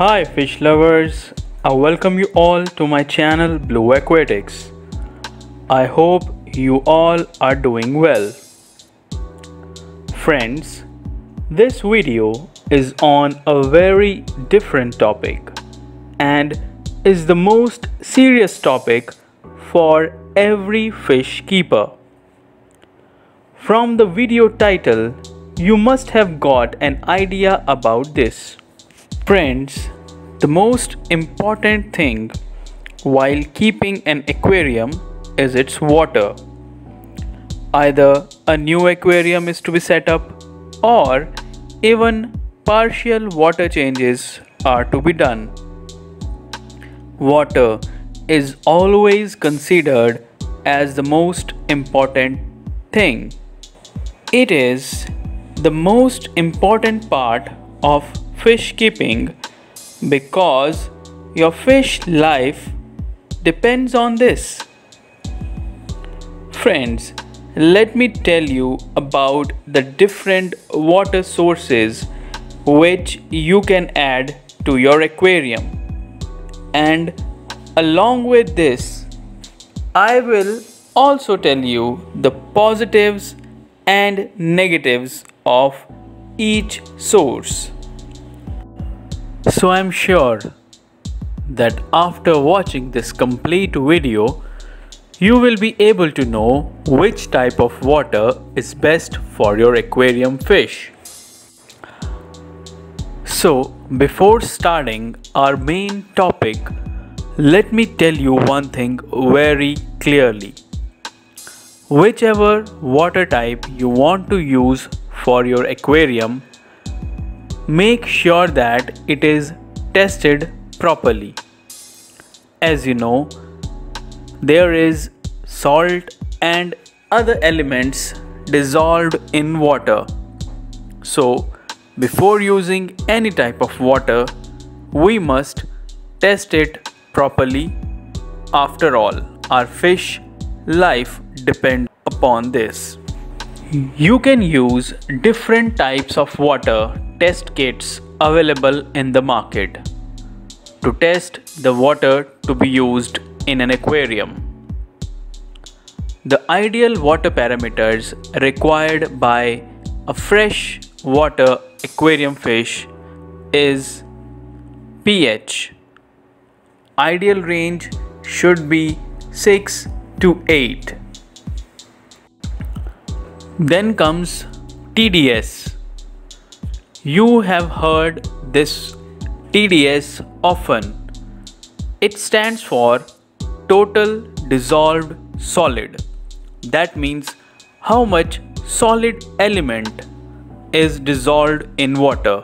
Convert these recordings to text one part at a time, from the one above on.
Hi fish lovers, I welcome you all to my channel Blue Aquatics. I hope you all are doing well. Friends, this video is on a very different topic and is the most serious topic for every fish keeper. From the video title, you must have got an idea about this. Friends, the most important thing while keeping an aquarium is its water. Either a new aquarium is to be set up or even partial water changes are to be done. Water is always considered as the most important thing. It is the most important part of fish keeping because your fish life depends on this. Friends, let me tell you about the different water sources which you can add to your aquarium. And along with this, I will also tell you the positives and negatives of each source. So I'm sure that after watching this complete video, you will be able to know which type of water is best for your aquarium fish. So before starting our main topic, let me tell you one thing very clearly. Whichever water type you want to use for your aquarium make sure that it is tested properly. As you know, there is salt and other elements dissolved in water. So, before using any type of water, we must test it properly. After all, our fish life depends upon this. You can use different types of water test kits available in the market to test the water to be used in an aquarium. The ideal water parameters required by a fresh water aquarium fish is pH. Ideal range should be 6 to 8. Then comes TDS. You have heard this TDS often. It stands for Total Dissolved Solid. That means how much solid element is dissolved in water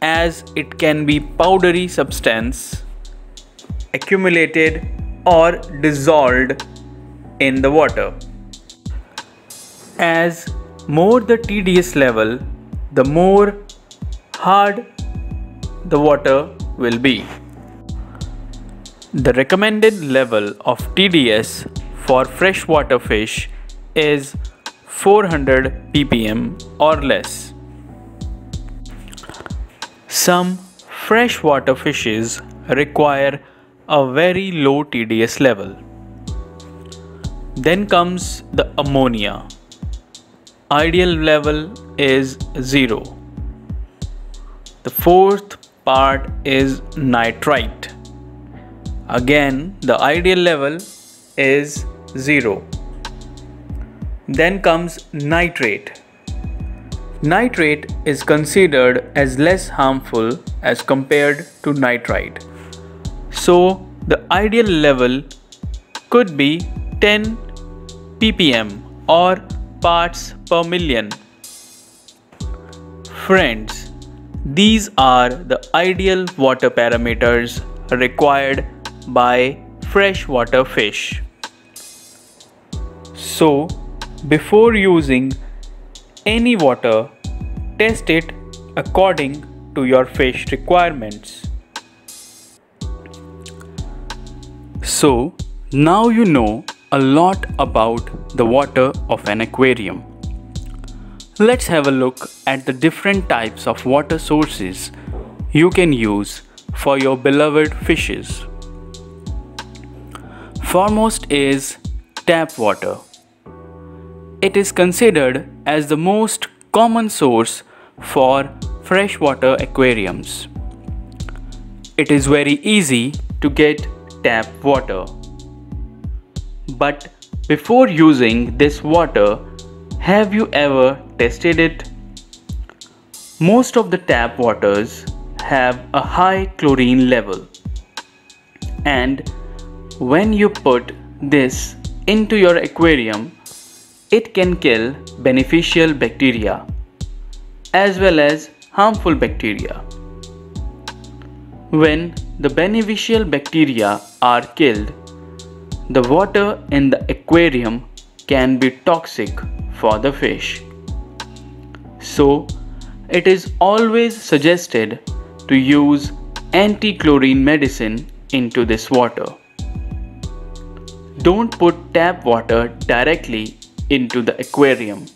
as it can be powdery substance accumulated or dissolved in the water. As more the TDS level, the more hard the water will be. The recommended level of TDS for freshwater fish is 400 ppm or less. Some freshwater fishes require a very low TDS level. Then comes the ammonia ideal level is 0. The fourth part is nitrite. Again, the ideal level is 0. Then comes nitrate. Nitrate is considered as less harmful as compared to nitrite. So, the ideal level could be 10 ppm or parts per million. Friends, these are the ideal water parameters required by freshwater fish. So, before using any water, test it according to your fish requirements. So, now you know a lot about the water of an aquarium. Let's have a look at the different types of water sources you can use for your beloved fishes. Foremost is tap water. It is considered as the most common source for freshwater aquariums. It is very easy to get tap water. But before using this water, have you ever tested it? Most of the tap waters have a high chlorine level. And when you put this into your aquarium, it can kill beneficial bacteria as well as harmful bacteria. When the beneficial bacteria are killed, the water in the aquarium can be toxic for the fish. So, it is always suggested to use anti-chlorine medicine into this water. Don't put tap water directly into the aquarium.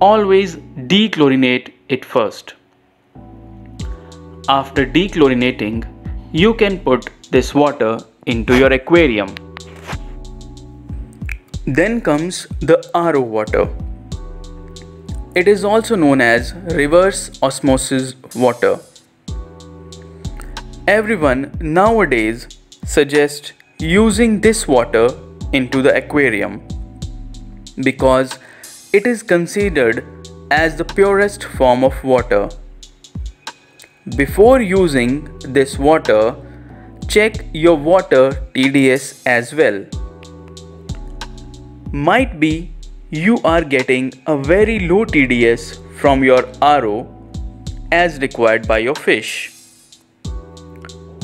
Always dechlorinate it first. After dechlorinating, you can put this water into your aquarium. Then comes the RO water. It is also known as reverse osmosis water. Everyone nowadays suggests using this water into the aquarium because it is considered as the purest form of water. Before using this water, check your water TDS as well. Might be you are getting a very low TDS from your RO as required by your fish.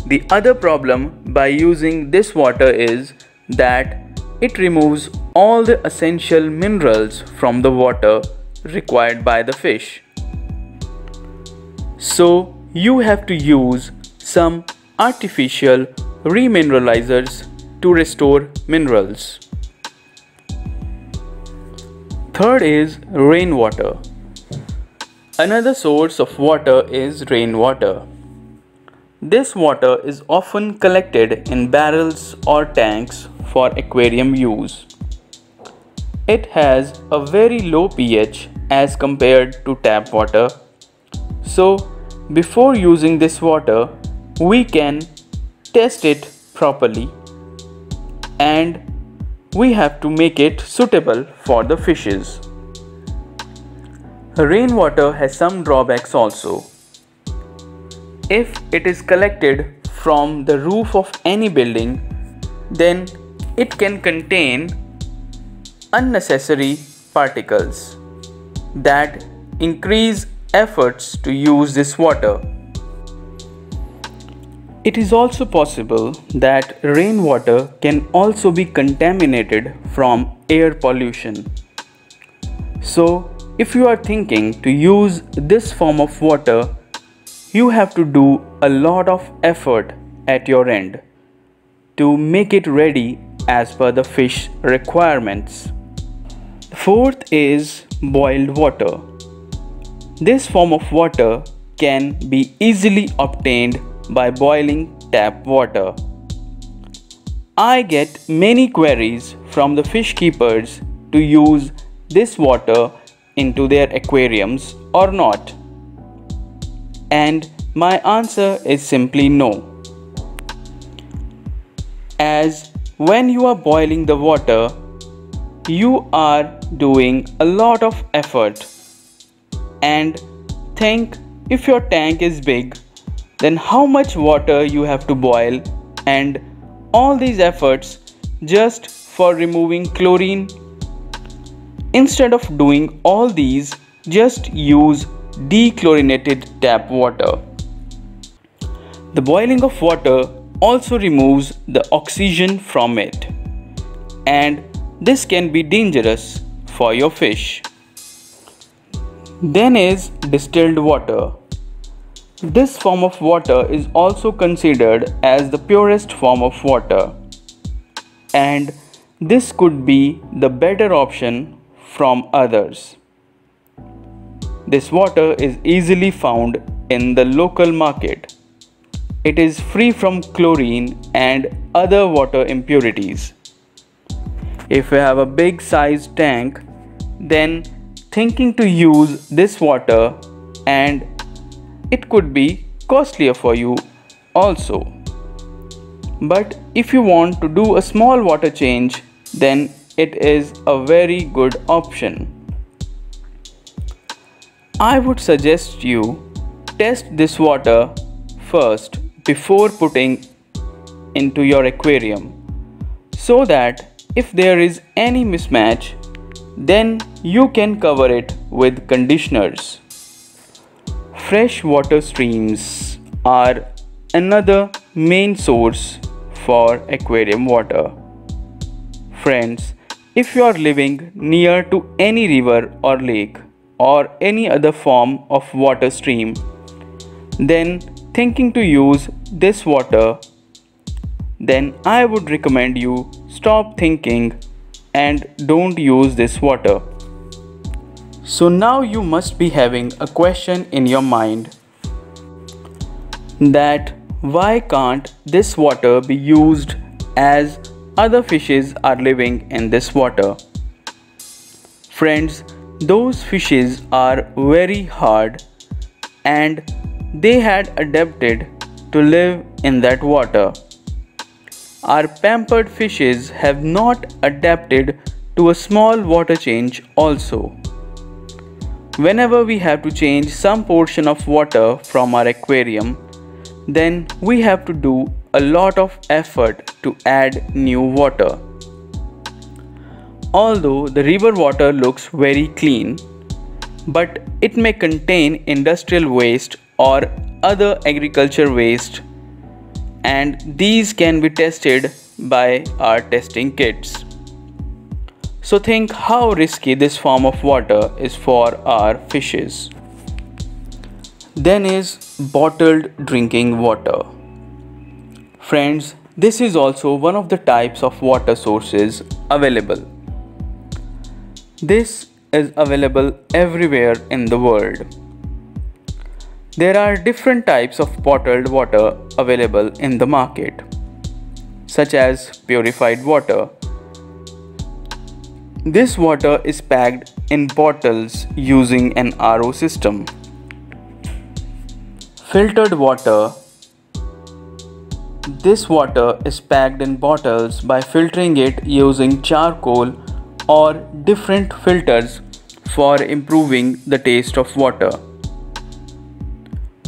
The other problem by using this water is that it removes all the essential minerals from the water required by the fish. So you have to use some artificial remineralizers to restore minerals. Third is rainwater. Another source of water is rainwater. This water is often collected in barrels or tanks for aquarium use. It has a very low pH as compared to tap water. So, before using this water, we can test it properly and we have to make it suitable for the fishes. Rainwater has some drawbacks also. If it is collected from the roof of any building, then it can contain unnecessary particles that increase efforts to use this water. It is also possible that rainwater can also be contaminated from air pollution. So, if you are thinking to use this form of water, you have to do a lot of effort at your end to make it ready as per the fish requirements. Fourth is boiled water. This form of water can be easily obtained by boiling tap water. I get many queries from the fish keepers to use this water into their aquariums or not. And my answer is simply no. As when you are boiling the water, you are doing a lot of effort. And think if your tank is big, then how much water you have to boil and all these efforts just for removing chlorine. Instead of doing all these, just use dechlorinated tap water. The boiling of water also removes the oxygen from it and this can be dangerous for your fish. Then is distilled water. This form of water is also considered as the purest form of water and this could be the better option from others. This water is easily found in the local market. It is free from chlorine and other water impurities. If you have a big sized tank, then thinking to use this water and it could be costlier for you also. But if you want to do a small water change, then it is a very good option. I would suggest you test this water first before putting into your aquarium so that if there is any mismatch, then you can cover it with conditioners. Fresh water streams are another main source for aquarium water. Friends, if you are living near to any river or lake or any other form of water stream, then thinking to use this water, then I would recommend you Stop thinking and don't use this water. So now you must be having a question in your mind that why can't this water be used as other fishes are living in this water? Friends, those fishes are very hard and they had adapted to live in that water. Our pampered fishes have not adapted to a small water change also. Whenever we have to change some portion of water from our aquarium, then we have to do a lot of effort to add new water. Although the river water looks very clean, but it may contain industrial waste or other agriculture waste and these can be tested by our testing kits. So think how risky this form of water is for our fishes. Then is bottled drinking water. Friends, this is also one of the types of water sources available. This is available everywhere in the world. There are different types of bottled water available in the market, such as purified water. This water is packed in bottles using an RO system. Filtered water This water is packed in bottles by filtering it using charcoal or different filters for improving the taste of water.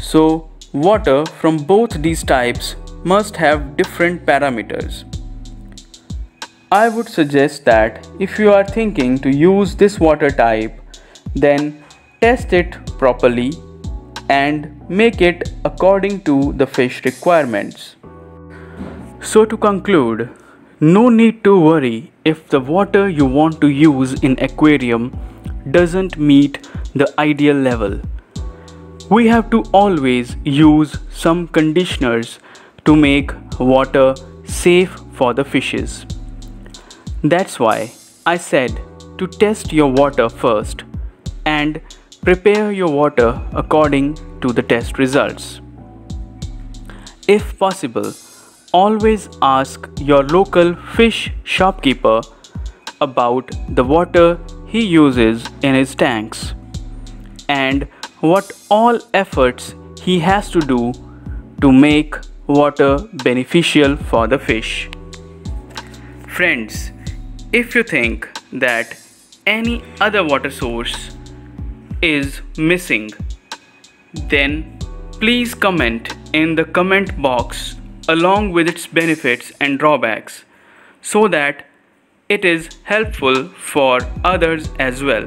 So water from both these types must have different parameters. I would suggest that if you are thinking to use this water type, then test it properly and make it according to the fish requirements. So to conclude, no need to worry if the water you want to use in aquarium doesn't meet the ideal level we have to always use some conditioners to make water safe for the fishes. That's why I said to test your water first and prepare your water according to the test results. If possible, always ask your local fish shopkeeper about the water he uses in his tanks and what all efforts he has to do to make water beneficial for the fish. Friends, if you think that any other water source is missing, then please comment in the comment box along with its benefits and drawbacks so that it is helpful for others as well.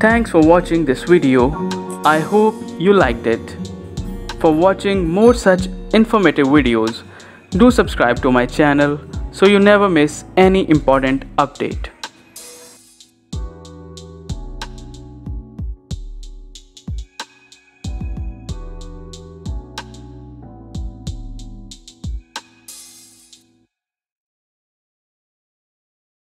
Thanks for watching this video. I hope you liked it. For watching more such informative videos, do subscribe to my channel so you never miss any important update.